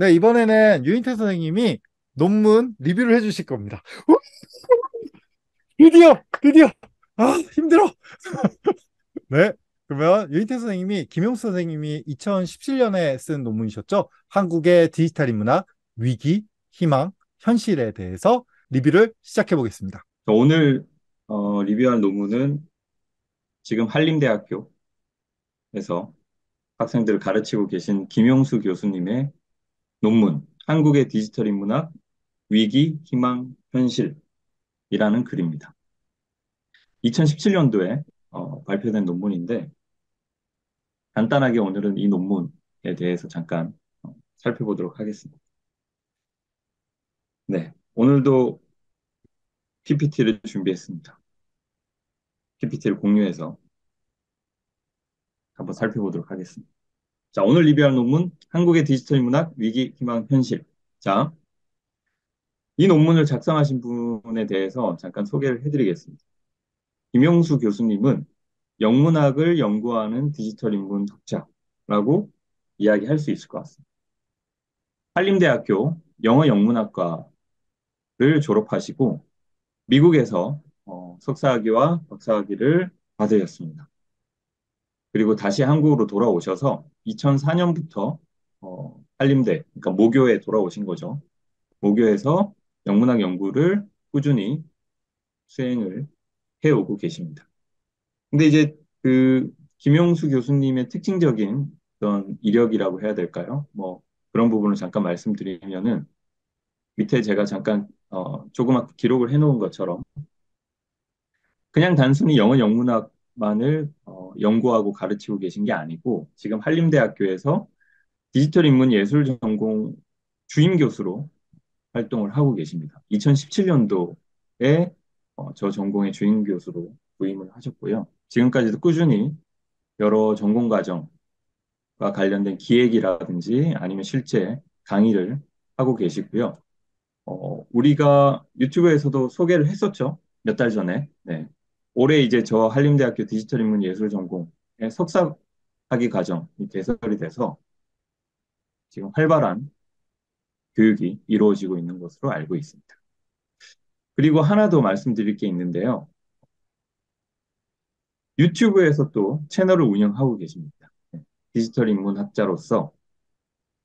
네, 이번에는 유인태 선생님이 논문 리뷰를 해주실 겁니다. 우! 드디어, 드디어. 아, 힘들어. 네. 그러면 유인태 선생님이 김용수 선생님이 2017년에 쓴 논문이셨죠? 한국의 디지털 인문학 위기, 희망, 현실에 대해서 리뷰를 시작해 보겠습니다. 오늘 어, 리뷰할 논문은 지금 한림대학교에서 학생들을 가르치고 계신 김용수 교수님의 논문, 한국의 디지털 인문학 위기, 희망, 현실이라는 글입니다. 2017년도에 어, 발표된 논문인데 간단하게 오늘은 이 논문에 대해서 잠깐 어, 살펴보도록 하겠습니다. 네, 오늘도 PPT를 준비했습니다. PPT를 공유해서 한번 살펴보도록 하겠습니다. 자, 오늘 리뷰할 논문, 한국의 디지털 문학 위기, 희망, 현실. 자, 이 논문을 작성하신 분에 대해서 잠깐 소개를 해드리겠습니다. 김용수 교수님은 영문학을 연구하는 디지털 인문 학자라고 이야기할 수 있을 것 같습니다. 한림대학교 영어 영문학과를 졸업하시고 미국에서 어, 석사학위와 박사학위를 받으셨습니다. 그리고 다시 한국으로 돌아오셔서 2004년부터 어, 한림대, 그러니까 모교에 돌아오신 거죠. 모교에서 영문학 연구를 꾸준히 수행을 해오고 계십니다. 근데 이제 그 김용수 교수님의 특징적인 어떤 이력이라고 해야 될까요? 뭐 그런 부분을 잠깐 말씀드리면은 밑에 제가 잠깐 어, 조그맣게 기록을 해놓은 것처럼 그냥 단순히 영어 영문학 만을 어, 연구하고 가르치고 계신 게 아니고 지금 한림대학교에서 디지털 인문 예술 전공 주임 교수로 활동을 하고 계십니다. 2017년도에 어, 저 전공의 주임 교수로 부임을 하셨고요. 지금까지도 꾸준히 여러 전공 과정과 관련된 기획이라든지 아니면 실제 강의를 하고 계시고요. 어, 우리가 유튜브에서도 소개를 했었죠. 몇 달 전에. 네. 올해 이제 저 한림대학교 디지털 인문 예술 전공의 석사 학위 과정이 개설이 돼서 지금 활발한 교육이 이루어지고 있는 것으로 알고 있습니다. 그리고 하나 더 말씀드릴 게 있는데요. 유튜브에서 또 채널을 운영하고 계십니다. 네. 디지털 인문학자로서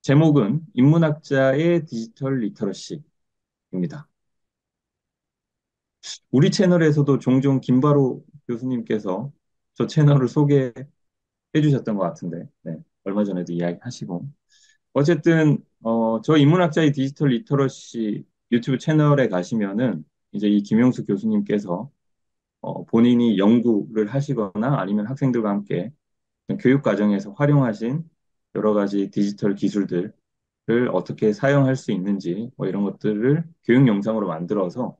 제목은 인문학자의 디지털 literacy입니다. 우리 채널에서도 종종 김바로 교수님께서 저 채널을 소개해 주셨던 것 같은데, 네, 얼마 전에도 이야기하시고. 어쨌든, 어, 저 인문학자의 디지털 literacy 유튜브 채널에 가시면은 이제 이 김용수 교수님께서 어, 본인이 연구를 하시거나 아니면 학생들과 함께 교육 과정에서 활용하신 여러 가지 디지털 기술들을 어떻게 사용할 수 있는지 뭐 이런 것들을 교육 영상으로 만들어서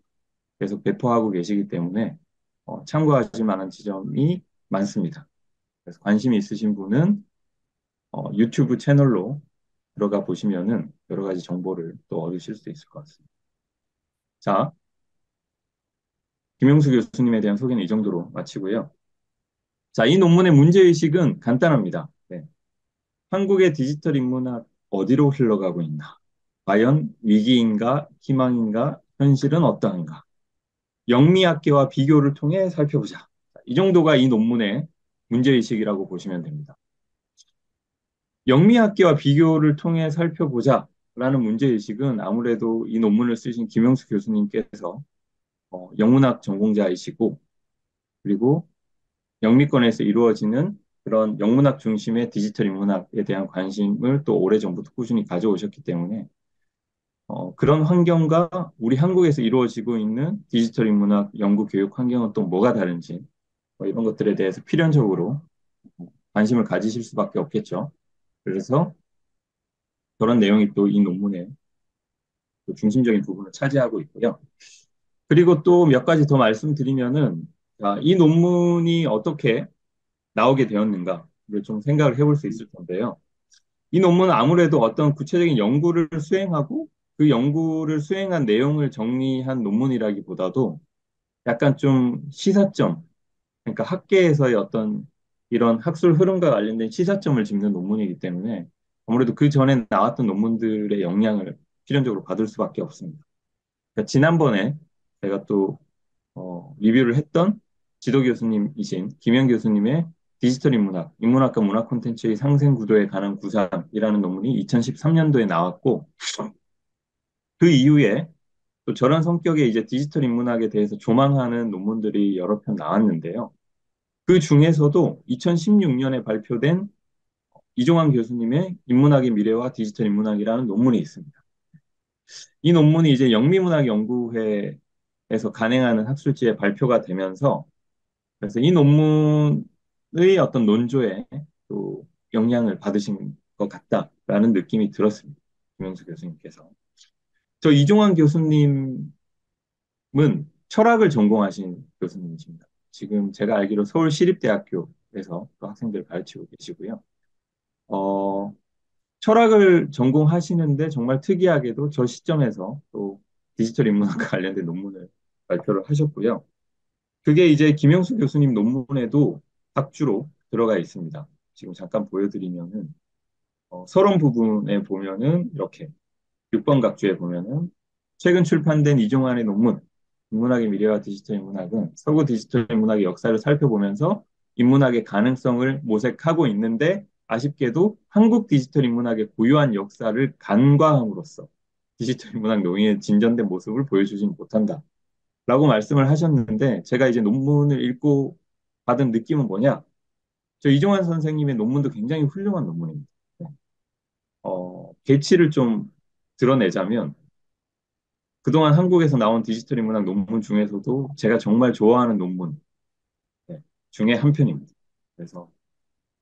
계속 배포하고 계시기 때문에 어, 참고하실 만한 지점이 많습니다. 그래서 관심이 있으신 분은 어, 유튜브 채널로 들어가 보시면은 여러 가지 정보를 또 얻으실 수 있을 것 같습니다. 자, 김용수 교수님에 대한 소개는 이 정도로 마치고요. 자, 이 논문의 문제의식은 간단합니다. 네. 한국의 디지털 인문학 어디로 흘러가고 있나? 과연 위기인가, 희망인가, 현실은 어떠한가? 영미학계와 비교를 통해 살펴보자. 이 정도가 이 논문의 문제의식이라고 보시면 됩니다. 영미학계와 비교를 통해 살펴보자 라는 문제의식은 아무래도 이 논문을 쓰신 김영수 교수님께서 어, 영문학 전공자이시고 그리고 영미권에서 이루어지는 그런 영문학 중심의 디지털 인문학에 대한 관심을 또 오래전부터 꾸준히 가져오셨기 때문에 어, 그런 환경과 우리 한국에서 이루어지고 있는 디지털 인문학 연구 교육 환경은 또 뭐가 다른지 뭐 이런 것들에 대해서 필연적으로 관심을 가지실 수밖에 없겠죠. 그래서 그런 내용이 또 이 논문의 중심적인 부분을 차지하고 있고요. 그리고 또 몇 가지 더 말씀드리면은 자, 이 논문이 어떻게 나오게 되었는가를 좀 생각을 해볼 수 있을 텐데요. 이 논문은 아무래도 어떤 구체적인 연구를 수행하고 그 연구를 수행한 내용을 정리한 논문이라기보다도 약간 좀 시사점, 그러니까 학계에서의 어떤 이런 학술 흐름과 관련된 시사점을 짚는 논문이기 때문에 아무래도 그 전에 나왔던 논문들의 영향을 필연적으로 받을 수밖에 없습니다. 그러니까 지난번에 제가 또 어, 리뷰를 했던 지도 교수님이신 김현 교수님의 디지털 인문학, 인문학과 문학 콘텐츠의 상생 구도에 관한 구상이라는 논문이 2013년도에 나왔고 그 이후에 또 저런 성격의 이제 디지털 인문학에 대해서 조망하는 논문들이 여러 편 나왔는데요. 그 중에서도 2016년에 발표된 이종환 교수님의 인문학의 미래와 디지털 인문학이라는 논문이 있습니다. 이 논문이 이제 영미문학연구회에서 간행하는 학술지에 발표가 되면서 그래서 이 논문의 어떤 논조에 또 영향을 받으신 것 같다라는 느낌이 들었습니다. 김영수 교수님께서. 저 이종환 교수님은 철학을 전공하신 교수님이십니다. 지금 제가 알기로 서울시립대학교에서 또 학생들 가르치고 계시고요. 어, 철학을 전공하시는데 정말 특이하게도 저 시점에서 또 디지털 인문학과 관련된 논문을 발표를 하셨고요. 그게 이제 김영수 교수님 논문에도 각주로 들어가 있습니다. 지금 잠깐 보여드리면은 어, 서론 부분에 보면은 이렇게 6번 각주에 보면은 최근 출판된 이종환의 논문 인문학의 미래와 디지털 인문학은 서구 디지털 인문학의 역사를 살펴보면서 인문학의 가능성을 모색하고 있는데 아쉽게도 한국 디지털 인문학의 고유한 역사를 간과함으로써 디지털 인문학 논의의 진전된 모습을 보여주지 못한다. 라고 말씀을 하셨는데 제가 이제 논문을 읽고 받은 느낌은 뭐냐? 저 이종환 선생님의 논문도 굉장히 훌륭한 논문입니다. 어, 개치를 좀 드러내자면 그동안 한국에서 나온 디지털 인문학 논문 중에서도 제가 정말 좋아하는 논문 네, 중에 한 편입니다. 그래서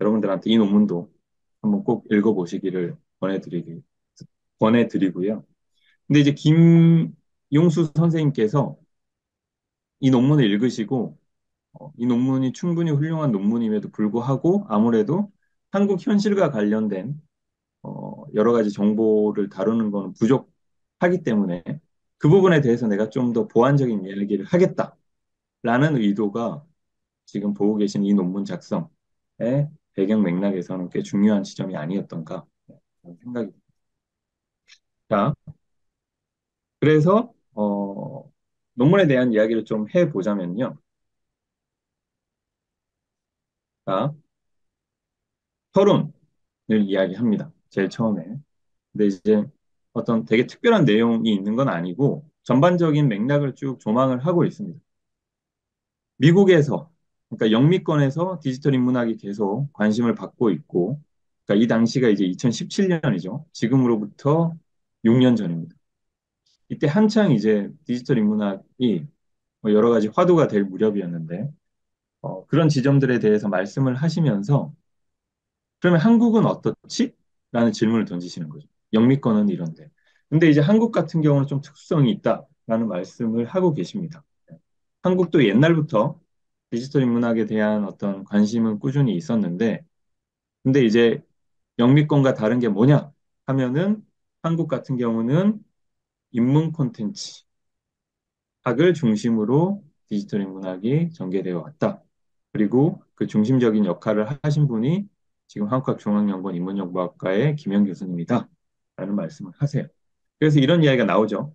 여러분들한테 이 논문도 한번 꼭 읽어보시기를 권해드리기, 권해드리고요. 근데 이제 김용수 선생님께서 이 논문을 읽으시고 어, 이 논문이 충분히 훌륭한 논문임에도 불구하고 아무래도 한국 현실과 관련된 어, 여러 가지 정보를 다루는 것은 부족하기 때문에 그 부분에 대해서 내가 좀 더 보완적인 이야기를 하겠다라는 의도가 지금 보고 계신 이 논문 작성의 배경 맥락에서는 꽤 중요한 지점이 아니었던가 생각이 듭니다. 자, 그래서 어, 논문에 대한 이야기를 좀 해보자면요. 자, 서론을 이야기합니다. 제일 처음에. 근데 이제 어떤 되게 특별한 내용이 있는 건 아니고 전반적인 맥락을 쭉 조망을 하고 있습니다. 미국에서 그러니까 영미권에서 디지털 인문학이 계속 관심을 받고 있고 그러니까 이 당시가 이제 2017년이죠. 지금으로부터 6년 전입니다. 이때 한창 이제 디지털 인문학이 뭐 여러 가지 화두가 될 무렵이었는데 어, 그런 지점들에 대해서 말씀을 하시면서 그러면 한국은 어떻지? 라는 질문을 던지시는 거죠. 영미권은 이런데. 근데 이제 한국 같은 경우는 좀 특수성이 있다라는 말씀을 하고 계십니다. 한국도 옛날부터 디지털 인문학에 대한 어떤 관심은 꾸준히 있었는데, 근데 이제 영미권과 다른 게 뭐냐 하면은 한국 같은 경우는 인문 콘텐츠 학을 중심으로 디지털 인문학이 전개되어 왔다. 그리고 그 중심적인 역할을 하신 분이 지금 한국학중앙연구원 인문연구학과의 김영 교수님이다. 라는 말씀을 하세요. 그래서 이런 이야기가 나오죠.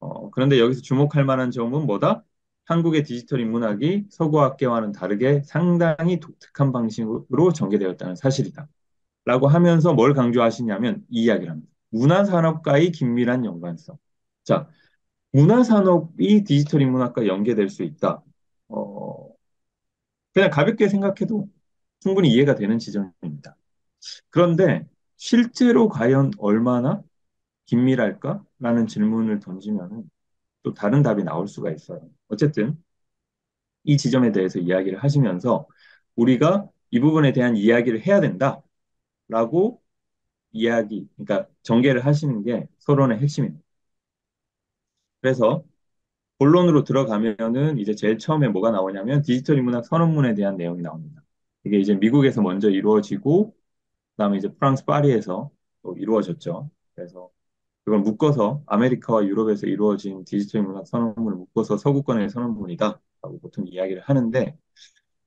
어, 그런데 여기서 주목할 만한 점은 뭐다? 한국의 디지털 인문학이 서구학계와는 다르게 상당히 독특한 방식으로 전개되었다는 사실이다. 라고 하면서 뭘 강조하시냐면 이 이야기를 합니다. 문화산업과의 긴밀한 연관성. 자, 문화산업이 디지털 인문학과 연계될 수 있다. 어, 그냥 가볍게 생각해도 충분히 이해가 되는 지점입니다. 그런데 실제로 과연 얼마나 긴밀할까라는 질문을 던지면 또 다른 답이 나올 수가 있어요. 어쨌든 이 지점에 대해서 이야기를 하시면서 우리가 이 부분에 대한 이야기를 해야 된다라고 이야기, 그러니까 전개를 하시는 게 서론의 핵심입니다. 그래서 본론으로 들어가면은 이제 제일 처음에 뭐가 나오냐면 디지털 인문학 선언문에 대한 내용이 나옵니다. 이게 이제 미국에서 먼저 이루어지고 그다음에 이제 프랑스 파리에서 또 이루어졌죠. 그래서 그걸 묶어서 아메리카와 유럽에서 이루어진 디지털 인문학 선언문을 묶어서 서구권의 선언문이다라고 보통 이야기를 하는데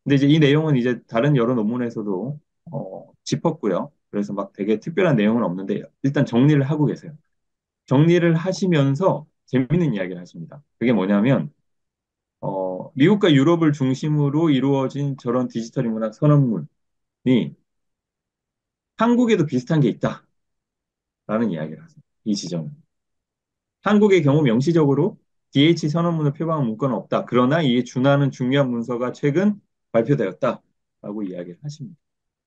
근데 이제 이 내용은 이제 다른 여러 논문에서도 어, 짚었고요. 그래서 막 되게 특별한 내용은 없는데 일단 정리를 하고 계세요. 정리를 하시면서 재밌는 이야기를 하십니다. 그게 뭐냐면 어, 미국과 유럽을 중심으로 이루어진 저런 디지털 인문학 선언문이 한국에도 비슷한 게 있다 라는 이야기를 하세요. 이 지점은. 한국의 경우 명시적으로 DH 선언문을 표방한 문건은 없다. 그러나 이에 준하는 중요한 문서가 최근 발표되었다 라고 이야기를 하십니다.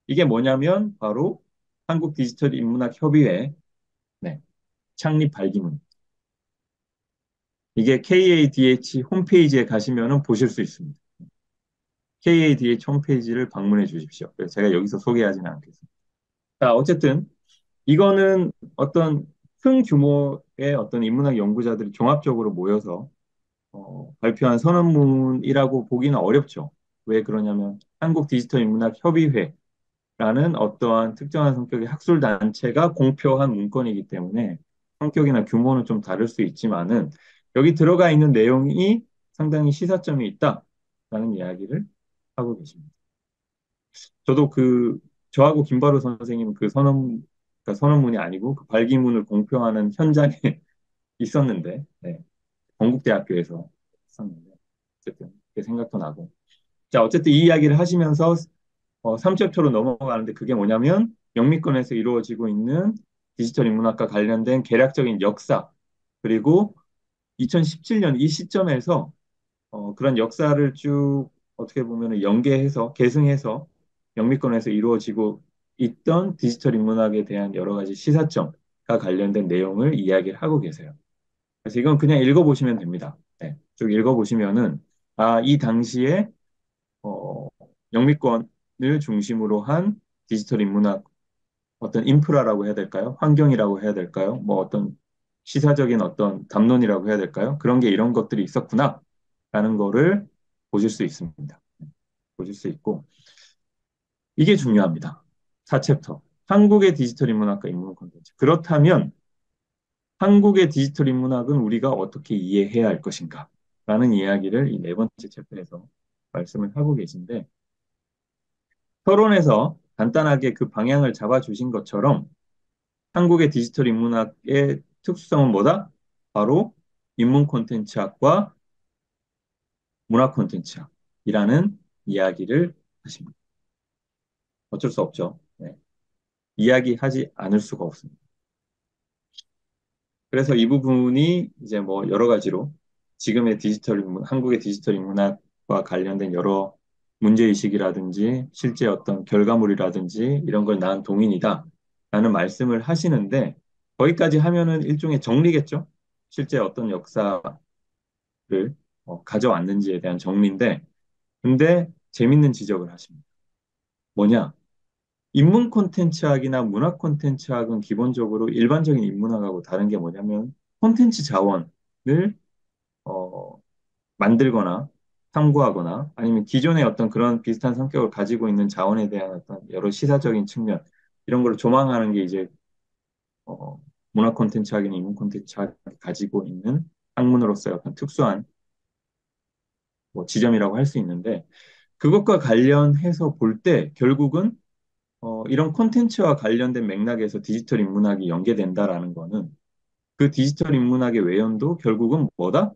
이게 뭐냐면 바로 한국 디지털 인문학 협의회 네, 창립 발기문. 이게 KADH 홈페이지에 가시면 보실 수 있습니다. KADH 홈페이지를 방문해 주십시오. 제가 여기서 소개하지는 않겠습니다. 자, 어쨌든 이거는 어떤 큰 규모의 어떤 인문학 연구자들이 종합적으로 모여서 어, 발표한 선언문이라고 보기는 어렵죠. 왜 그러냐면 한국 디지털 인문학 협의회라는 어떠한 특정한 성격의 학술 단체가 공표한 문건이기 때문에 성격이나 규모는 좀 다를 수 있지만은 여기 들어가 있는 내용이 상당히 시사점이 있다라는 이야기를 하고 계십니다. 저도 그 저하고 김바로 선생님 그 선언 그러니까 선언문이 아니고 그 발기문을 공표하는 현장에 있었는데 네. 건국대학교에서 있었는데 어쨌든 그 생각도 나고 자 어쨌든 이 이야기를 하시면서 어, 3챕터로 넘어가는데 그게 뭐냐면 영미권에서 이루어지고 있는 디지털 인문학과 관련된 계략적인 역사 그리고 2017년 이 시점에서 어, 그런 역사를 쭉 어떻게 보면 연계해서 계승해서 영미권에서 이루어지고 있던 디지털 인문학에 대한 여러 가지 시사점과 관련된 내용을 이야기를 하고 계세요. 그래서 이건 그냥 읽어보시면 됩니다. 네, 쭉 읽어보시면은 아, 이 당시에 어, 영미권을 중심으로 한 디지털 인문학 어떤 인프라라고 해야 될까요? 환경이라고 해야 될까요? 뭐 어떤 시사적인 어떤 담론이라고 해야 될까요? 그런 게 이런 것들이 있었구나 라는 거를 보실 수 있습니다. 보실 수 있고 이게 중요합니다. 4챕터 한국의 디지털 인문학과 인문 콘텐츠 그렇다면 한국의 디지털 인문학은 우리가 어떻게 이해해야 할 것인가 라는 이야기를 이 네 번째 chapter에서 말씀을 하고 계신데 토론에서 간단하게 그 방향을 잡아주신 것처럼 한국의 디지털 인문학의 특수성은 뭐다? 바로 인문 콘텐츠학과 문화 콘텐츠학이라는 이야기를 하십니다. 어쩔 수 없죠. 네. 이야기하지 않을 수가 없습니다. 그래서 이 부분이 이제 뭐 여러 가지로 지금의 디지털 인문, 한국의 디지털 인문학과 관련된 여러 문제의식이라든지 실제 어떤 결과물이라든지 이런 걸 낳은 동인이다 라는 말씀을 하시는데 거기까지 하면은 일종의 정리겠죠. 실제 어떤 역사를 어, 가져왔는지에 대한 정리인데 근데 재밌는 지적을 하십니다. 뭐냐? 인문 콘텐츠학이나 문화 콘텐츠학은 기본적으로 일반적인 인문학하고 다른 게 뭐냐면 콘텐츠 자원을 어, 만들거나 탐구하거나 아니면 기존의 어떤 그런 비슷한 성격을 가지고 있는 자원에 대한 어떤 여러 시사적인 측면 이런 걸 조망하는 게 이제 어, 문화 콘텐츠 학이나 인문 콘텐츠 학이 가지고 있는 학문으로서의 어떤 특수한 뭐 지점이라고 할 수 있는데 그것과 관련해서 볼 때 결국은 어, 이런 콘텐츠와 관련된 맥락에서 디지털 인문학이 연계된다라는 거는 그 디지털 인문학의 외연도 결국은 뭐다?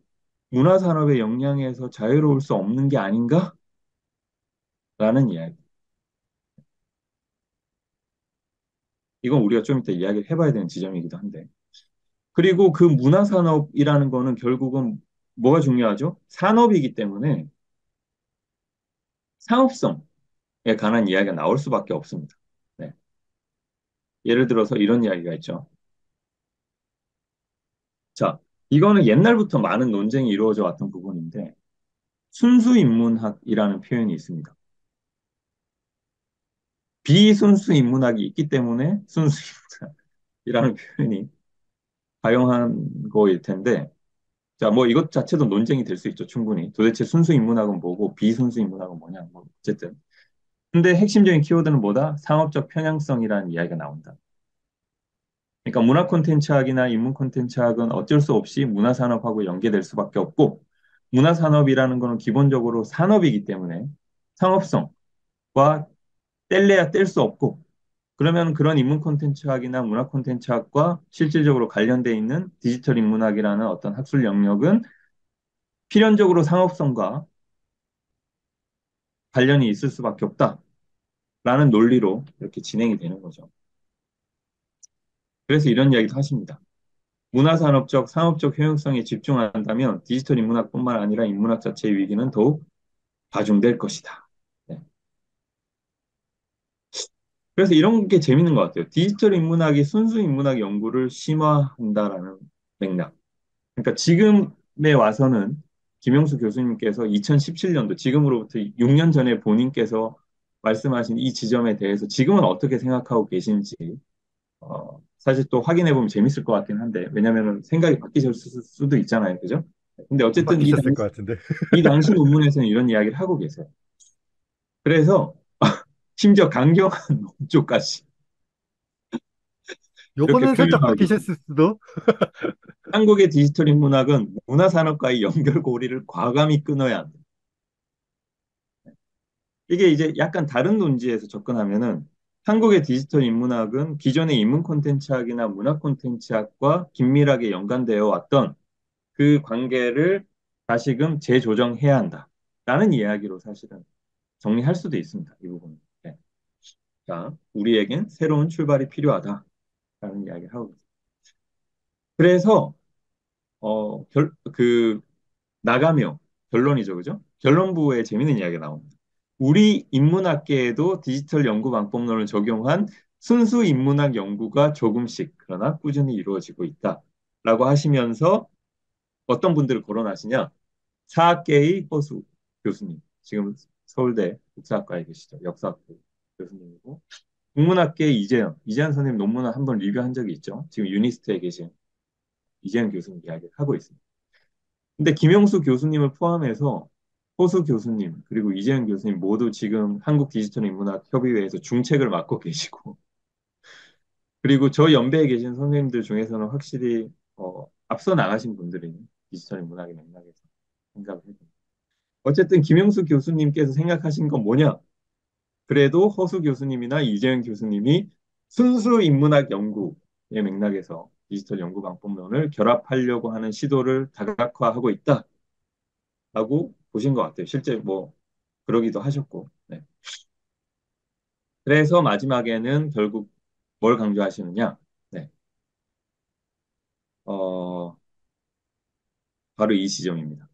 문화산업의 역량에서 자유로울 수 없는 게 아닌가? 라는 이야기. 이건 우리가 좀 이따 이야기를 해봐야 되는 지점이기도 한데. 그리고 그 문화산업이라는 거는 결국은 뭐가 중요하죠? 산업이기 때문에 상업성에 관한 이야기가 나올 수밖에 없습니다. 네. 예를 들어서 이런 이야기가 있죠. 자, 이거는 옛날부터 많은 논쟁이 이루어져 왔던 부분인데 순수 인문학이라는 표현이 있습니다. 비순수 인문학이 있기 때문에 순수 인문학이라는 표현이 사용한 거일 텐데 자, 뭐 이것 자체도 논쟁이 될 수 있죠, 충분히. 도대체 순수 인문학은 뭐고 비순수 인문학은 뭐냐, 뭐 어쨌든. 근데 핵심적인 키워드는 뭐다? 상업적 편향성이라는 이야기가 나온다. 그러니까 문화 콘텐츠학이나 인문 콘텐츠학은 어쩔 수 없이 문화 산업하고 연계될 수밖에 없고 문화 산업이라는 것은 기본적으로 산업이기 때문에 상업성과 뗄래야 뗄 수 없고 그러면 그런 인문 콘텐츠학이나 문화 콘텐츠학과 실질적으로 관련돼 있는 디지털 인문학이라는 어떤 학술 영역은 필연적으로 상업성과 관련이 있을 수밖에 없다라는 논리로 이렇게 진행이 되는 거죠. 그래서 이런 이야기도 하십니다. 문화산업적, 상업적 효용성에 집중한다면 디지털 인문학뿐만 아니라 인문학 자체의 위기는 더욱 과중될 것이다. 네. 그래서 이런 게 재밌는 것 같아요. 디지털 인문학이 순수 인문학 연구를 심화한다라는 맥락. 그러니까 지금에 와서는 김영수 교수님께서 2017년도 지금으로부터 6년 전에 본인께서 말씀하신 이 지점에 대해서 지금은 어떻게 생각하고 계신지 어, 사실 또 확인해 보면 재밌을 것 같긴 한데 왜냐하면 생각이 바뀌실 수도 있잖아요, 그죠? 근데 어쨌든 이, 바뀌셨을 것 같은데. 이 당시 논문에서는 이런 이야기를 하고 계세요. 그래서 심지어 강경한 논조까지 요거는 살짝 바뀌셨을 수도. 한국의 디지털 인문학은 문화산업과의 연결고리를 과감히 끊어야 한다. 이게 이제 약간 다른 논지에서 접근하면은 한국의 디지털 인문학은 기존의 인문 콘텐츠학이나 문화 콘텐츠학과 긴밀하게 연관되어 왔던 그 관계를 다시금 재조정해야 한다. 라는 이야기로 사실은 정리할 수도 있습니다. 이 부분은. 네. 자, 우리에겐 새로운 출발이 필요하다. 라는 이야기를 하고 있습니다. 그래서 어, 결, 그 나가며 결론이죠, 그죠? 결론부에 재밌는 이야기가 나옵니다. 우리 인문학계에도 디지털 연구 방법론을 적용한 순수 인문학 연구가 조금씩 그러나 꾸준히 이루어지고 있다라고 하시면서 어떤 분들을 거론하시냐? 사학계의 허수 교수님, 지금 서울대 국사학과에 계시죠. 역사학부 교수님이고 국문학계의 이재연, 이재연 선생님 논문을 한번 리뷰한 적이 있죠. 지금 유니스트에 계신 이재연 교수님 이야기를 하고 있습니다. 근데 김용수 교수님을 포함해서 허수 교수님 그리고 이재연 교수님 모두 지금 한국 디지털 인문학 협의회에서 중책을 맡고 계시고 그리고 저 연배에 계신 선생님들 중에서는 확실히 어, 앞서 나가신 분들이 디지털 인문학의 맥락에서 생각을 해봅니다. 어쨌든 김영수 교수님께서 생각하신 건 뭐냐? 그래도 허수 교수님이나 이재현 교수님이 순수 인문학 연구의 맥락에서 디지털 연구 방법론을 결합하려고 하는 시도를 다각화하고 있다. 라고 보신 것 같아요. 실제 뭐 그러기도 하셨고. 네. 그래서 마지막에는 결국 뭘 강조하시느냐? 네. 어, 바로 이 지점입니다.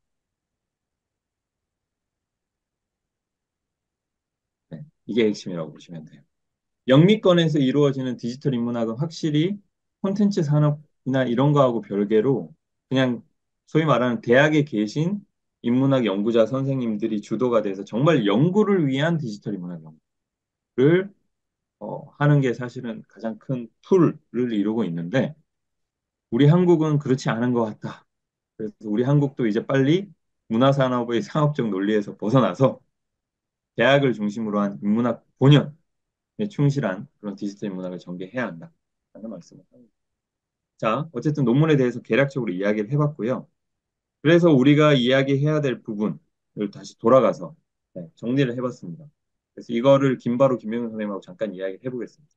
네. 이게 핵심이라고 보시면 돼요. 영미권에서 이루어지는 디지털 인문학은 확실히 콘텐츠 산업이나 이런 거하고 별개로 그냥 소위 말하는 대학에 계신 인문학 연구자 선생님들이 주도가 돼서 정말 연구를 위한 디지털 인문학 연구를 어, 하는 게 사실은 가장 큰 틀을 이루고 있는데 우리 한국은 그렇지 않은 것 같다. 그래서 우리 한국도 이제 빨리 문화산업의 상업적 논리에서 벗어나서 대학을 중심으로 한 인문학 본연에 충실한 그런 디지털 인문학을 전개해야 한다. 라는 말씀을 합니다. 자, 어쨌든 논문에 대해서 개략적으로 이야기를 해봤고요. 그래서 우리가 이야기해야 될 부분을 다시 돌아가서 네, 정리를 해봤습니다. 그래서 이거를 김바로 김명훈 선생님하고 잠깐 이야기를 해보겠습니다.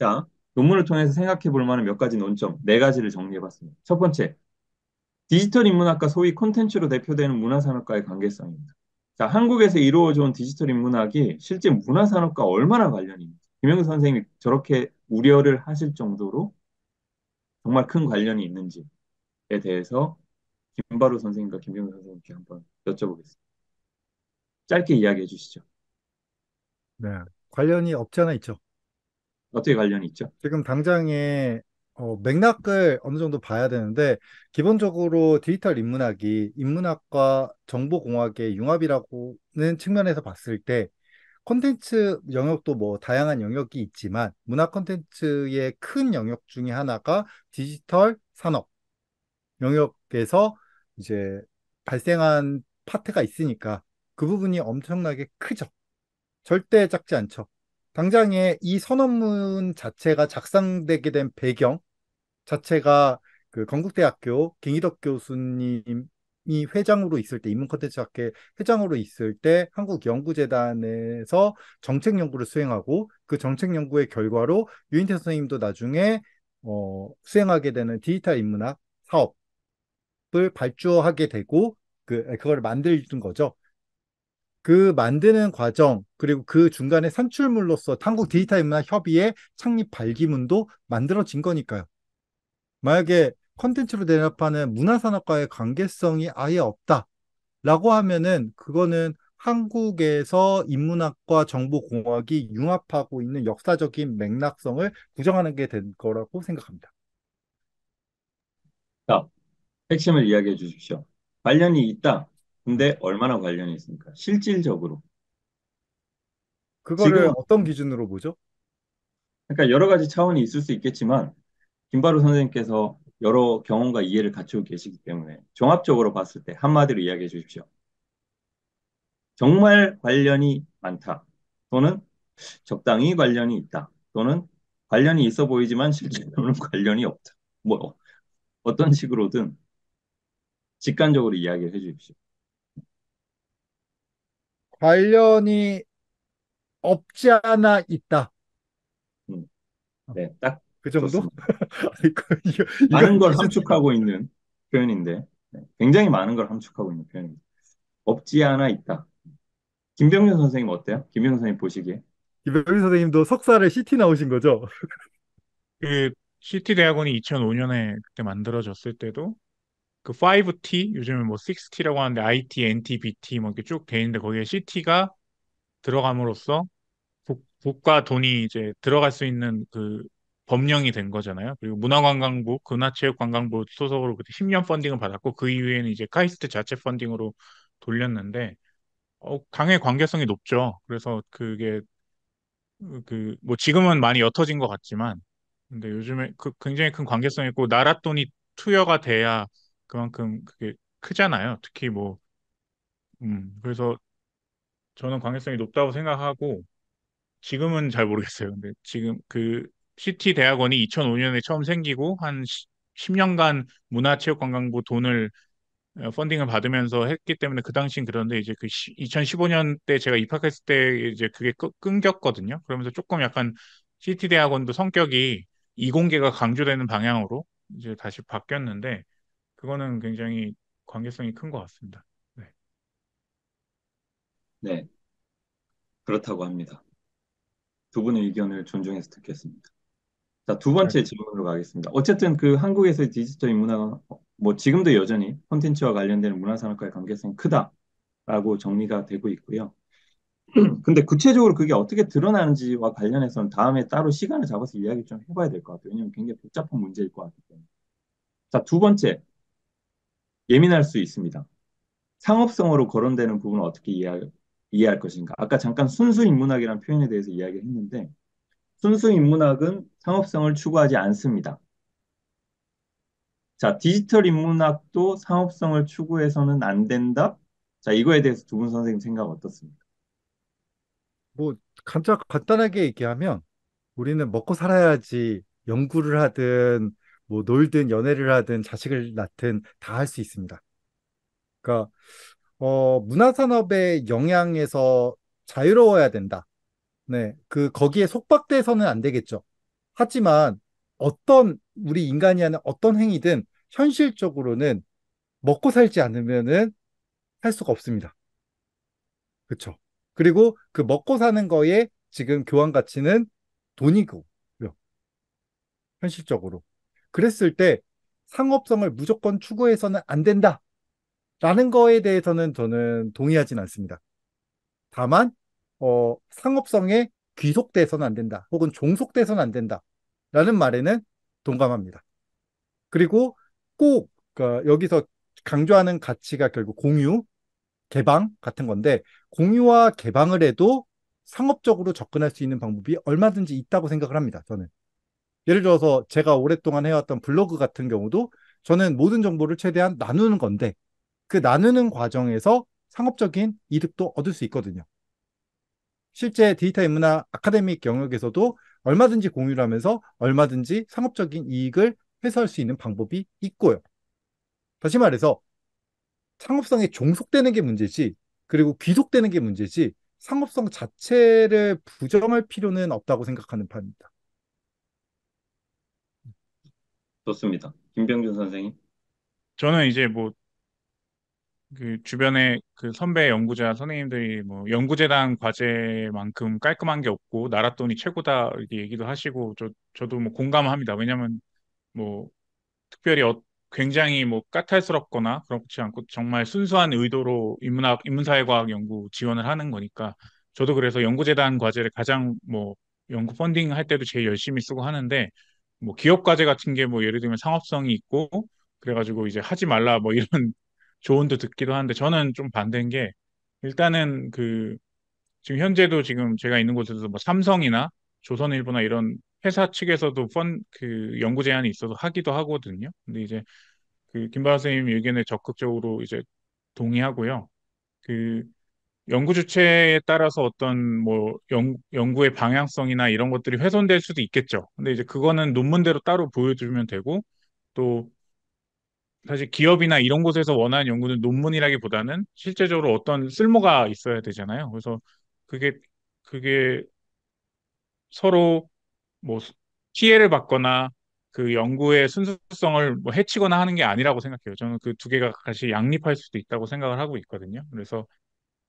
자, 논문을 통해서 생각해 볼 만한 몇 가지 논점, 네 가지를 정리해봤습니다. 첫 번째, 디지털 인문학과 소위 콘텐츠로 대표되는 문화산업과의 관계성입니다. 자, 한국에서 이루어져 온 디지털 인문학이 실제 문화산업과 얼마나 관련이 있는지 김영수 선생님이 저렇게 우려를 하실 정도로 정말 큰 관련이 있는지에 대해서 김바로 선생님과 김경우 선생님께 한번 여쭤보겠습니다. 짧게 이야기해 주시죠. 네, 관련이 없지 않아 있죠. 어떻게 관련이 있죠? 지금 당장에 어, 맥락을 어느 정도 봐야 되는데 기본적으로 디지털 인문학이 인문학과 정보공학의 융합이라고는 측면에서 봤을 때 콘텐츠 영역도 뭐 다양한 영역이 있지만 문화 콘텐츠의 큰 영역 중에 하나가 디지털 산업 영역에서 이제 발생한 파트가 있으니까 그 부분이 엄청나게 크죠. 절대 작지 않죠. 당장에 이 선언문 자체가 작성되게 된 배경 자체가 그 건국대학교 김희덕 교수님 이 회장으로 있을 때, 인문 컨텐츠 학회 회장으로 있을 때 한국연구재단에서 정책 연구를 수행하고 그 정책 연구의 결과로 유인태 선생님도 나중에 어, 수행하게 되는 디지털 인문학 사업을 발주하게 되고 그 그걸 만들는 거죠. 그 만드는 과정 그리고 그 중간에 산출물로서 한국 디지털 인문학 협의회 창립 발기문도 만들어진 거니까요. 만약에 컨텐츠로 대납하는 문화산업과의 관계성이 아예 없다라고 하면은 그거는 한국에서 인문학과 정보공학이 융합하고 있는 역사적인 맥락성을 부정하는 게 된 거라고 생각합니다. 자, 핵심을 이야기해 주십시오. 관련이 있다. 근데 얼마나 관련이 있습니까? 실질적으로. 그거를 지금 어떤 기준으로 보죠? 그러니까 여러 가지 차원이 있을 수 있겠지만 김바로 선생님께서 여러 경험과 이해를 갖추고 계시기 때문에 종합적으로 봤을 때 한마디로 이야기해 주십시오. 정말 관련이 많다. 또는 적당히 관련이 있다. 또는 관련이 있어 보이지만 실제로는 관련이 없다. 뭐 어떤 식으로든 직관적으로 이야기를 해 주십시오. 관련이 없지 않아 있다. 음, 네, 딱 그 정도? 좋습니다. 이거, 이거, 많은 걸 함축하고 있는 표현인데 네, 굉장히 많은 걸 함축하고 있는 표현입니다. 없지 않아 있다. 김병준 선생님 어때요? 김병준 선생님 보시기에 김병희 선생님도 석사를 CT 나오신 거죠? 그 CT 대학원이 2005년에 그때 만들어졌을 때도 그 5T 요즘은 뭐 6T라고 하는데 IT, NT, BT 뭐 이렇게 쭉 돼 있는데 거기에 CT가 들어감으로써 국, 국가 돈이 이제 들어갈 수 있는 그 법령이 된 거잖아요. 그리고 문화관광부, 문화체육관광부 소속으로 그때 10년 펀딩을 받았고 그 이후에는 이제 카이스트 자체 펀딩으로 돌렸는데 어, 당연히 관계성이 높죠. 그래서 그게 그 뭐 지금은 많이 옅어진 것 같지만 근데 요즘에 그 굉장히 큰 관계성이 있고 나라 돈이 투여가 돼야 그만큼 그게 크잖아요. 특히 뭐 음, 그래서 저는 관계성이 높다고 생각하고 지금은 잘 모르겠어요. 근데 지금 그 CT 대학원이 2005년에 처음 생기고 한 10년간 문화체육관광부 돈을 어, 펀딩을 받으면서 했기 때문에 그 당시엔 그런데 이제 그 2015년 때 제가 입학했을 때 이제 그게 끄- 끊겼거든요. 그러면서 조금 약간 CT 대학원도 성격이 이공계가 강조되는 방향으로 이제 다시 바뀌었는데 그거는 굉장히 관계성이 큰 것 같습니다. 네. 네 그렇다고 합니다. 두 분의 의견을 존중해서 듣겠습니다. 자, 두 번째 질문으로 가겠습니다. 어쨌든 그 한국에서의 디지털 인문화가 뭐 지금도 여전히 콘텐츠와 관련된 문화산업과의 관계성이 크다라고 정리가 되고 있고요. 근데 구체적으로 그게 어떻게 드러나는지와 관련해서는 다음에 따로 시간을 잡아서 이야기 좀 해봐야 될 것 같아요. 왜냐하면 굉장히 복잡한 문제일 것 같기 때문에. 자, 두 번째, 예민할 수 있습니다. 상업성으로 거론되는 부분을 어떻게 이해할, 것인가. 아까 잠깐 순수 인문학이라는 표현에 대해서 이야기를 했는데, 순수 인문학은 상업성을 추구하지 않습니다. 자, 디지털 인문학도 상업성을 추구해서는 안 된다? 자, 이거에 대해서 두 분 선생님 생각 어떻습니까? 뭐 간단, 간단하게 얘기하면 우리는 먹고 살아야지 연구를 하든 뭐 놀든 연애를 하든 자식을 낳든 다 할 수 있습니다. 그러니까 어, 문화산업의 영향에서 자유로워야 된다. 네, 그 거기에 속박돼서는 안 되겠죠. 하지만 어떤 우리 인간이 하는 어떤 행위든 현실적으로는 먹고 살지 않으면은 할 수가 없습니다. 그렇죠. 그리고 그 먹고 사는 거에 지금 교환 가치는 돈이고요. 현실적으로. 그랬을 때 상업성을 무조건 추구해서는 안 된다. 라는 거에 대해서는 저는 동의하진 않습니다. 다만, 어, 상업성에 귀속돼서는 안 된다. 혹은 종속돼서는 안 된다. 라는 말에는 동감합니다. 그리고 꼭, 그 여기서 강조하는 가치가 결국 공유, 개방 같은 건데, 공유와 개방을 해도 상업적으로 접근할 수 있는 방법이 얼마든지 있다고 생각을 합니다. 저는. 예를 들어서 제가 오랫동안 해왔던 블로그 같은 경우도 저는 모든 정보를 최대한 나누는 건데, 그 나누는 과정에서 상업적인 이득도 얻을 수 있거든요. 실제 디지털 인문학 아카데믹 영역에서도 얼마든지 공유를 하면서 얼마든지 상업적인 이익을 해소할 수 있는 방법이 있고요. 다시 말해서 상업성에 종속되는 게 문제지, 그리고 귀속되는 게 문제지, 상업성 자체를 부정할 필요는 없다고 생각하는 판입니다. 좋습니다. 김병준 선생님. 저는 이제 뭐 그 주변에 그 선배 연구자 선생님들이 뭐 연구재단 과제만큼 깔끔한 게 없고 나라 돈이 최고다 이렇게 얘기도 하시고 저 저도 뭐 공감합니다. 왜냐면 뭐 특별히 어, 굉장히 뭐 까탈스럽거나 그렇지 않고 정말 순수한 의도로 인문학 인문사회과학 연구 지원을 하는 거니까 저도 그래서 연구재단 과제를 가장 뭐 연구 펀딩 할 때도 제일 열심히 쓰고 하는데 뭐 기업 과제 같은 게 뭐 예를 들면 상업성이 있고 그래가지고 이제 하지 말라 뭐 이런 조언도 듣기도 하는데 저는 좀 반대인 게 일단은 그 지금 현재도 지금 제가 있는 곳에서 뭐 삼성이나 조선일보나 이런 회사 측에서도 펀 그 연구 제안이 있어서 하기도 하거든요. 근데 이제 그 김바라 선생님 의견에 적극적으로 이제 동의하고요. 그 연구 주체에 따라서 어떤 뭐 연, 연구의 방향성이나 이런 것들이 훼손될 수도 있겠죠. 근데 이제 그거는 논문대로 따로 보여주면 되고 또 사실 기업이나 이런 곳에서 원하는 연구는 논문이라기보다는 실제적으로 어떤 쓸모가 있어야 되잖아요. 그래서 그게 그게 서로 뭐 피해를 받거나 그 연구의 순수성을 뭐 해치거나 하는 게 아니라고 생각해요. 저는 그 두 개가 같이 양립할 수도 있다고 생각을 하고 있거든요. 그래서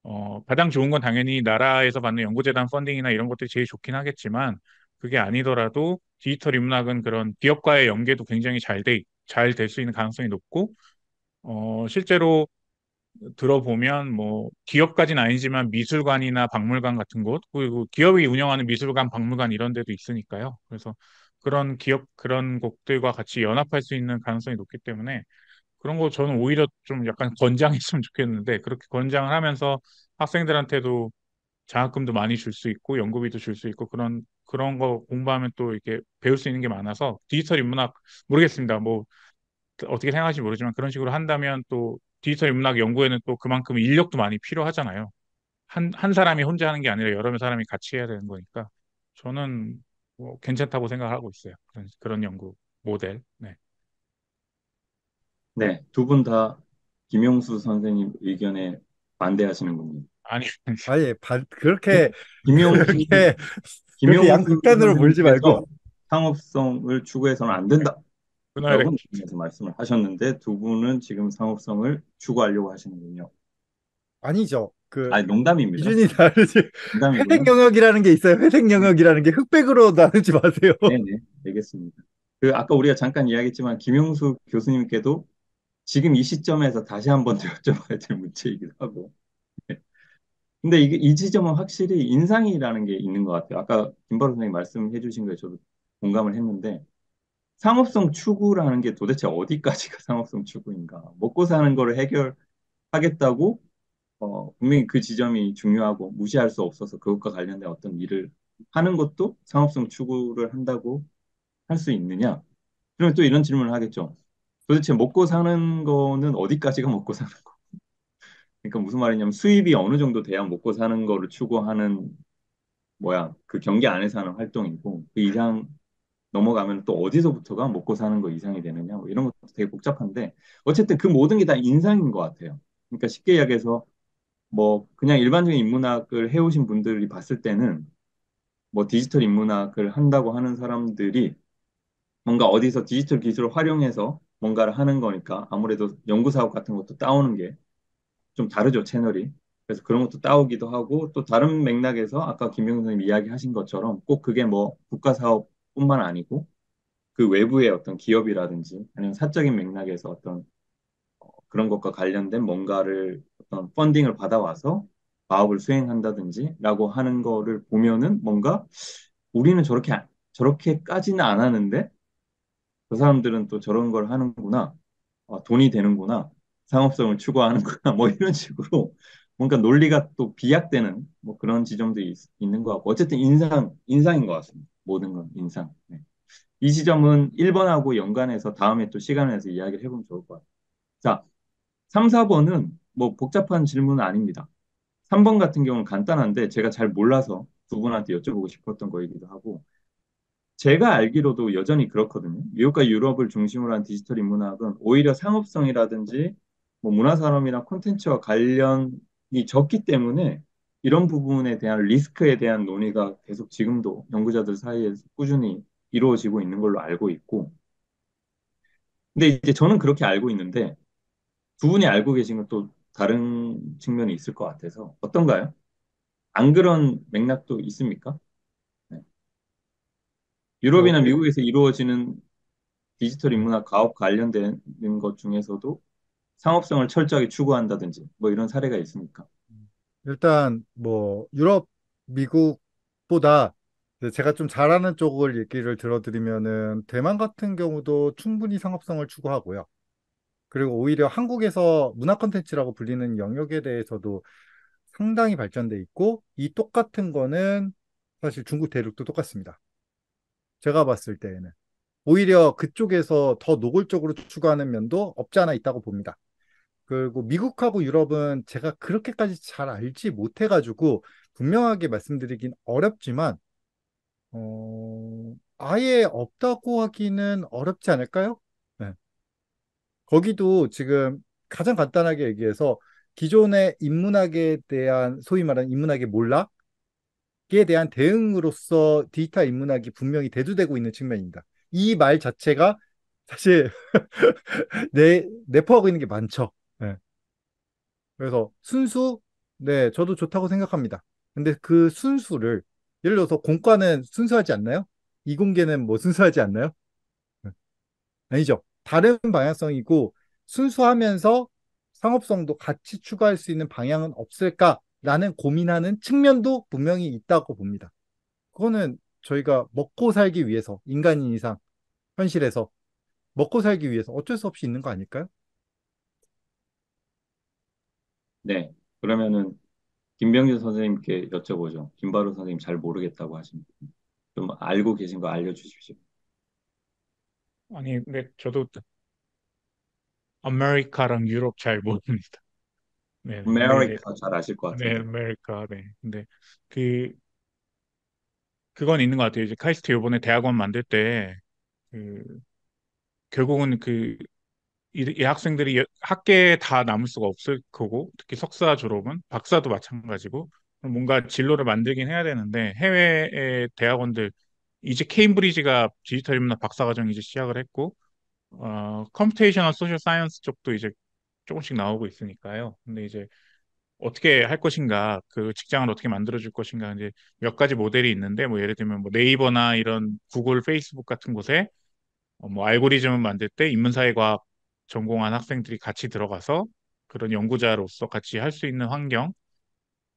어, 가장 좋은 건 당연히 나라에서 받는 연구재단 펀딩이나 이런 것들이 제일 좋긴 하겠지만 그게 아니더라도 디지털 인문학은 그런 기업과의 연계도 굉장히 잘 돼, 잘 될 수 있는 가능성이 높고 어, 실제로 들어보면 뭐 기업까지는 아니지만 미술관이나 박물관 같은 곳 그리고 기업이 운영하는 미술관, 박물관 이런 데도 있으니까요. 그래서 그런 기업 그런 곳들과 같이 연합할 수 있는 가능성이 높기 때문에 그런 거 저는 오히려 좀 약간 권장했으면 좋겠는데 그렇게 권장을 하면서 학생들한테도 장학금도 많이 줄 수 있고 연구비도 줄 수 있고 그런 그런 거 공부하면 또 이렇게 배울 수 있는 게 많아서 디지털 인문학 모르겠습니다. 뭐 어떻게 생각하실지 모르지만 그런 식으로 한다면 또 디지털 인문학 연구에는 또 그만큼 인력도 많이 필요하잖아요. 한, 한 사람이 혼자 하는 게 아니라 여러 사람이 같이 해야 되는 거니까 저는 뭐 괜찮다고 생각하고 있어요. 그런, 그런 연구 모델. 네. 네, 두 분 다 김용수 선생님 의견에 반대하시는군요. 아니, 아예 바- 그렇게 김용수, 그렇게 그렇게 김용수 양극단으로 몰지 말고 상업성을 추구해서는 안 된다. 그날에 논문에서 말씀을 하셨는데 두 분은 지금 상업성을 추구하려고 하시는군요. 아니죠. 그 아니, 농담입니다. 기준이 다르지. 농담이고요. 회색 영역이라는 게 있어요. 회색 영역이라는 게 흑백으로 나누지 마세요. 네네, 알겠습니다. 그 아까 우리가 잠깐 이야기했지만 김용수 교수님께도 지금 이 시점에서 다시 한 번 더 여쭤봐야 될 문제이기도 하고. 네. 근데 이게 이 지점은 확실히 인상이라는 게 있는 것 같아요. 아까 김바로 선생님 말씀해 주신 거에 저도 공감을 했는데 상업성 추구라는 게 도대체 어디까지가 상업성 추구인가? 먹고 사는 거를 해결하겠다고 어, 분명히 그 지점이 중요하고 무시할 수 없어서 그것과 관련된 어떤 일을 하는 것도 상업성 추구를 한다고 할 수 있느냐? 그러면 또 이런 질문을 하겠죠. 도대체 먹고 사는 거는 어디까지가 먹고 사는 거? 그러니까 무슨 말이냐면 수입이 어느 정도 돼야 먹고 사는 거를 추구하는 뭐야 그 경계 안에서 하는 활동이고 그 이상 넘어가면 또 어디서부터가 먹고 사는 거 이상이 되느냐 뭐 이런 것도 되게 복잡한데 어쨌든 그 모든 게 다 인상인 것 같아요. 그러니까 쉽게 이야기해서 뭐 그냥 일반적인 인문학을 해오신 분들이 봤을 때는 뭐 디지털 인문학을 한다고 하는 사람들이 뭔가 어디서 디지털 기술을 활용해서 뭔가를 하는 거니까 아무래도 연구 사업 같은 것도 따오는 게 좀 다르죠, 채널이. 그래서 그런 것도 따오기도 하고 또 다른 맥락에서 아까 김영 선생님 이야기하신 것처럼 꼭 그게 뭐 국가 사업뿐만 아니고 그 외부의 어떤 기업이라든지 아니면 사적인 맥락에서 어떤 어, 그런 것과 관련된 뭔가를 어떤 펀딩을 받아와서 사업을 수행한다든지라고 하는 거를 보면은 뭔가 우리는 저렇게 저렇게까지는 안 하는데 그 사람들은 또 저런 걸 하는구나. 어, 돈이 되는구나. 상업성을 추구하는구나. 뭐 이런 식으로 뭔가 논리가 또 비약되는 뭐 그런 지점도 있, 있는 것 같고 어쨌든 인상 인상인 것 같습니다. 모든 건 인상. 네. 이 지점은 1번하고 연관해서 다음에 또 시간을 내서 이야기를 해보면 좋을 것 같아요. 자, 3, 4번은 뭐 복잡한 질문은 아닙니다. 3번 같은 경우는 간단한데 제가 잘 몰라서 두 분한테 여쭤보고 싶었던 거이기도 하고 제가 알기로도 여전히 그렇거든요. 미국과 유럽을 중심으로 한 디지털 인문학은 오히려 상업성이라든지 뭐 문화산업이나 콘텐츠와 관련이 적기 때문에 이런 부분에 대한 리스크에 대한 논의가 계속 지금도 연구자들 사이에서 꾸준히 이루어지고 있는 걸로 알고 있고, 근데 이제 저는 그렇게 알고 있는데 두 분이 알고 계신 건 또 다른 측면이 있을 것 같아서 어떤가요? 안 그런 맥락도 있습니까? 네. 유럽이나 뭐, 미국에서 이루어지는 디지털 인문학 가업 관련된 것 중에서도 상업성을 철저하게 추구한다든지 뭐 이런 사례가 있습니까? 일단 뭐 유럽, 미국보다 제가 좀 잘하는 쪽을 얘기를 들어드리면은 대만 같은 경우도 충분히 상업성을 추구하고요. 그리고 오히려 한국에서 문화 콘텐츠라고 불리는 영역에 대해서도 상당히 발전돼 있고 이 똑같은 거는 사실 중국 대륙도 똑같습니다. 제가 봤을 때에는 오히려 그쪽에서 더 노골적으로 추구하는 면도 없지 않아 있다고 봅니다. 그리고 미국하고 유럽은 제가 그렇게까지 잘 알지 못해가지고 분명하게 말씀드리긴 어렵지만 어, 아예 없다고 하기는 어렵지 않을까요? 네. 거기도 지금 가장 간단하게 얘기해서 기존의 인문학에 대한 소위 말하는 인문학의 몰락 에 대한 대응으로서 디지털 인문학이 분명히 대두되고 있는 측면입니다. 이 말 자체가 사실 내, 내포하고 있는 게 많죠. 네. 그래서 순수, 네, 저도 좋다고 생각합니다. 근데 그 순수를, 예를 들어서 공과는 순수하지 않나요? 이공계는 뭐 순수하지 않나요? 네. 아니죠. 다른 방향성이고 순수하면서 상업성도 같이 추가할 수 있는 방향은 없을까 라는 고민하는 측면도 분명히 있다고 봅니다. 그거는 저희가 먹고 살기 위해서 인간인 이상 현실에서 먹고 살기 위해서 어쩔 수 없이 있는 거 아닐까요? 네. 그러면은 김병준 선생님께 여쭤보죠. 김바로 선생님 잘 모르겠다고 하십니다. 좀 알고 계신 거 알려주십시오. 아니, 근데 저도 아메리카랑 유럽 잘 모릅니다. 네, 네. 아메리카 잘 아실 것 네, 같은데. 아메리카, 네. 근데 그 그건 있는 것 같아요. 이제 카이스트 요번에 대학원 만들 때 그 결국은 그 이, 이 학생들이 여- 학계에 다 남을 수가 없을 거고 특히 석사 졸업은 박사도 마찬가지고 뭔가 진로를 만들긴 해야 되는데 해외의 대학원들 이제 케임브리지가 디지털 인문학 박사과정 이제 시작을 했고 어 computational social science 쪽도 이제 조금씩 나오고 있으니까요. 근데 이제 어떻게 할 것인가, 그 직장을 어떻게 만들어줄 것인가, 이제 몇 가지 모델이 있는데, 뭐 예를 들면 뭐 네이버나 이런 구글, 페이스북 같은 곳에 어, 뭐 알고리즘을 만들 때 인문사회과학 전공한 학생들이 같이 들어가서 그런 연구자로서 같이 할 수 있는 환경,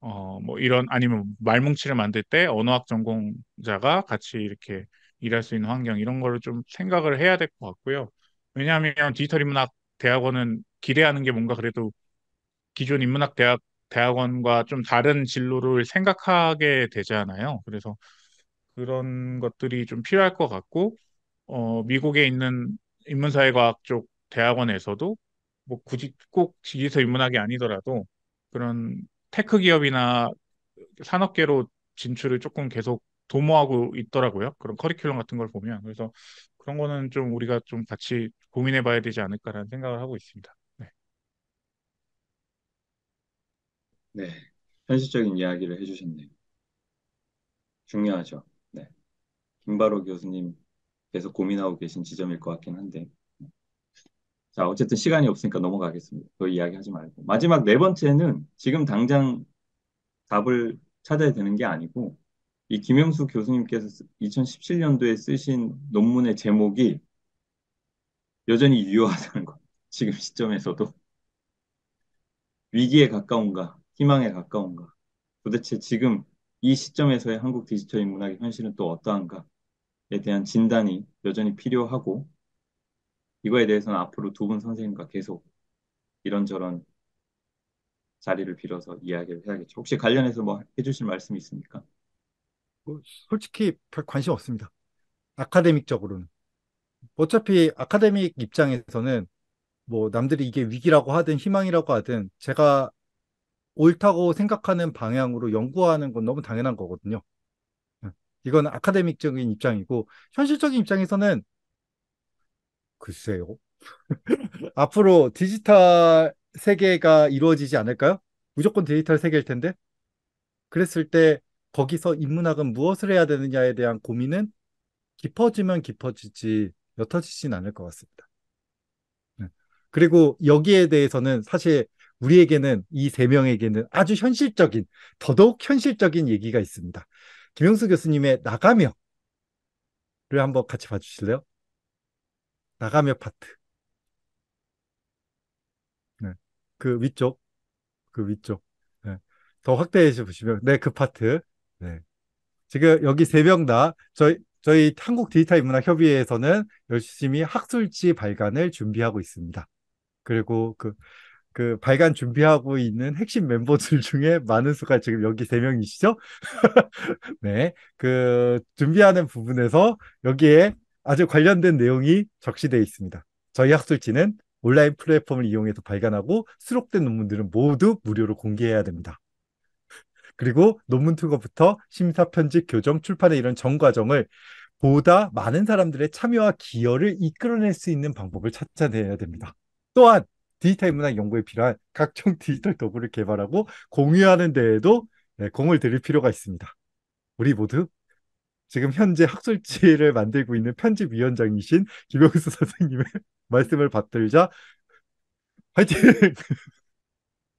어, 뭐 이런 아니면 말뭉치를 만들 때 언어학 전공자가 같이 이렇게 일할 수 있는 환경 이런 거를 좀 생각을 해야 될 것 같고요. 왜냐하면 디지털 인문학 대학원은 기대하는 게 뭔가 그래도 기존 인문학 대학 대학원과 좀 다른 진로를 생각하게 되잖아요. 그래서 그런 것들이 좀 필요할 것 같고, 어, 미국에 있는 인문사회과학 쪽 대학원에서도 뭐 굳이 꼭 디지털 인문학이 아니더라도 그런 tech 기업이나 산업계로 진출을 조금 계속 도모하고 있더라고요. 그런 커리큘럼 같은 걸 보면. 그래서 그런 거는 좀 우리가 좀 같이 고민해 봐야 되지 않을까라는 생각을 하고 있습니다. 네. 네. 현실적인 이야기를 해주셨네요. 중요하죠. 네. 김바로 교수님 계속 고민하고 계신 지점일 것 같긴 한데. 자, 어쨌든 시간이 없으니까 넘어가겠습니다. 더 이야기하지 말고. 마지막 네 번째는 지금 당장 답을 찾아야 되는 게 아니고, 이 김영수 교수님께서 2017년도에 쓰신 논문의 제목이 여전히 유효하다는 것. 지금 시점에서도. 위기에 가까운가, 희망에 가까운가. 도대체 지금 이 시점에서의 한국 디지털 인문학의 현실은 또 어떠한가에 대한 진단이 여전히 필요하고, 이거에 대해서는 앞으로 두 분 선생님과 계속 이런저런 자리를 빌어서 이야기를 해야겠죠. 혹시 관련해서 뭐 해주실 말씀이 있습니까? 뭐 솔직히 별 관심 없습니다. 아카데믹적으로는. 어차피 아카데믹 입장에서는 뭐 남들이 이게 위기라고 하든 희망이라고 하든 제가 옳다고 생각하는 방향으로 연구하는 건 너무 당연한 거거든요. 네. 이건 아카데믹적인 입장이고 현실적인 입장에서는 글쎄요. 앞으로 디지털 세계가 이루어지지 않을까요? 무조건 디지털 세계일 텐데. 그랬을 때 거기서 인문학은 무엇을 해야 되느냐에 대한 고민은 깊어지면 깊어지지 옅어지진 않을 것 같습니다. 네. 그리고 여기에 대해서는 사실 우리에게는 이 세 명에게는 아주 현실적인 더더욱 현실적인 얘기가 있습니다. 김영수 교수님의 나가며를 한번 같이 봐주실래요? 나가며 파트. 네. 그 위쪽, 그 위쪽. 네. 더 확대해서 보시면, 네, 그 파트. 네. 지금 여기 세 명 다 저희 저희 한국 디지털 인문학 협의회에서는 열심히 학술지 발간을 준비하고 있습니다. 그리고 그, 그 발간 준비하고 있는 핵심 멤버들 중에 많은 수가 지금 여기 세 명이시죠? 네. 그 준비하는 부분에서 여기에 아주 관련된 내용이 적시되어 있습니다. 저희 학술지는 온라인 플랫폼을 이용해서 발간하고 수록된 논문들은 모두 무료로 공개해야 됩니다. 그리고 논문 투고부터 심사, 편집, 교정, 출판의 이런 전 과정을 보다 많은 사람들의 참여와 기여를 이끌어낼 수 있는 방법을 찾아내야 됩니다. 또한 디지털 문학 연구에 필요한 각종 디지털 도구를 개발하고 공유하는 데에도 네, 공을 들일 필요가 있습니다. 우리 모두 지금 현재 학술지를 만들고 있는 편집위원장이신 김영수 선생님의 말씀을 받들자 화이팅!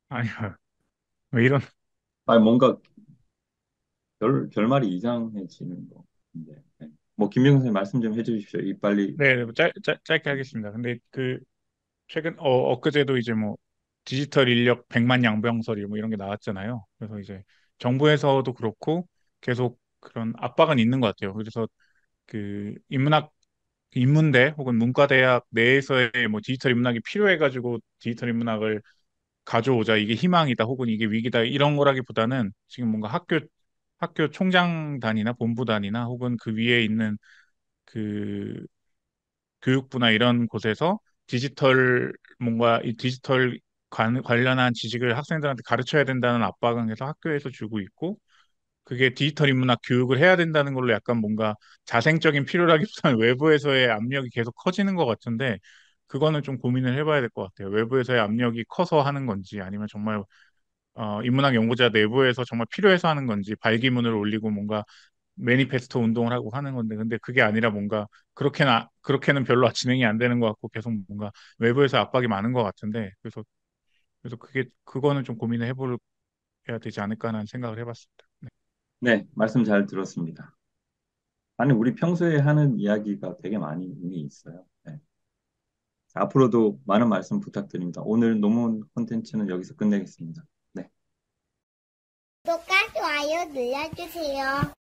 아니요. 왜 이런, 아니, 뭔가 결, 결말이 이상해지는 건데. 네. 뭐, 김명 선생님 말씀 좀 해주십시오. 이 빨리. 네, 네, 짧, 짧, 짧게 하겠습니다. 근데 그, 최근, 어, 엊그제도 이제 뭐, 디지털 인력 100만 양병설이 뭐 이런 게 나왔잖아요. 그래서 이제 정부에서도 그렇고 계속 그런 압박은 있는 것 같아요. 그래서 그 인문학 인문대 혹은 문과대학 내에서의 뭐 디지털 인문학이 필요해가지고 디지털 인문학을 가져오자 이게 희망이다 혹은 이게 위기다 이런 거라기보다는 지금 뭔가 학교 학교 총장단이나 본부단이나 혹은 그 위에 있는 그 교육부나 이런 곳에서 디지털 뭔가 이 디지털 관, 관련한 지식을 학생들한테 가르쳐야 된다는 압박은 계속 학교에서 주고 있고 그게 디지털 인문학 교육을 해야 된다는 걸로 약간 뭔가 자생적인 필요라기보다는 외부에서의 압력이 계속 커지는 것 같은데 그거는 좀 고민을 해봐야 될 것 같아요. 외부에서의 압력이 커서 하는 건지 아니면 정말 어, 인문학 연구자 내부에서 정말 필요해서 하는 건지 발기문을 올리고 뭔가 매니페스토 운동을 하고 하는 건데 근데 그게 아니라 뭔가 그렇게는 그렇게는 별로 진행이 안 되는 것 같고 계속 뭔가 외부에서 압박이 많은 것 같은데 그래서 그래서 그게 그거는 좀 고민을 해볼 해야 되지 않을까 하는 생각을 해봤습니다. 네. 네, 말씀 잘 들었습니다. 아니, 우리 평소에 하는 이야기가 되게 많이 이미 있어요. 네. 앞으로도 많은 말씀 부탁드립니다. 오늘 논문 콘텐츠는 여기서 끝내겠습니다. 네. 구독과 좋아요 눌러주세요.